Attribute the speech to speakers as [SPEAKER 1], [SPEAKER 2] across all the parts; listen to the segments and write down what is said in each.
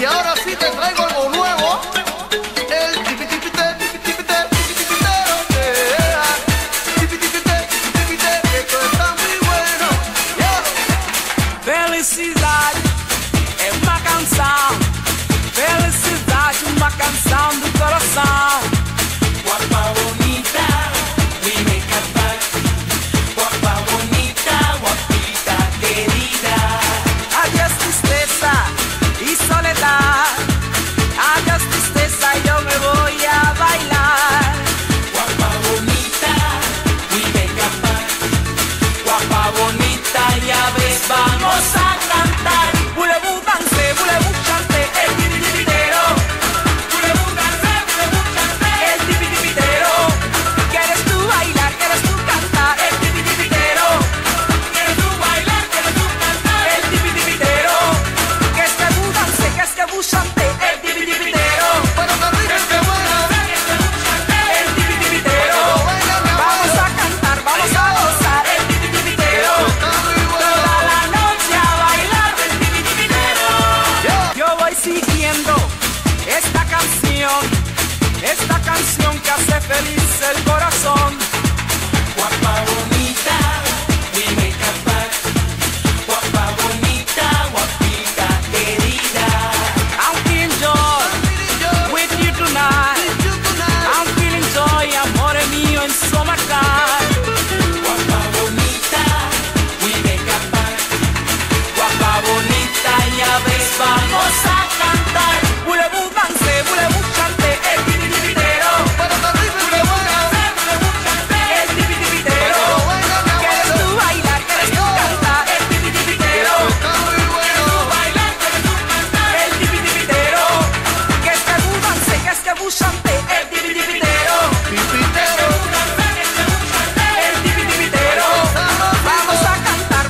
[SPEAKER 1] Y ahora sí te traigo algo nuevo.
[SPEAKER 2] esta canción, esta canción que hace feliz el corazón. Guapa bonita, dime cantar. Guapa bonita, guapita querida. I'm feeling joy with you tonight. I'm feeling joy, amor mío, en Somacal.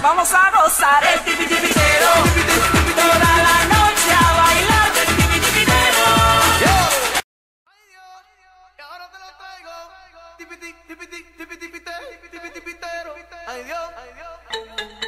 [SPEAKER 2] Vamos a gozar el tipi. Toda la noche a bailar el tipi. Ay Dios,
[SPEAKER 1] ahora te lo traigo. Tipi tipi tipi. Ay Dios, ay Dios.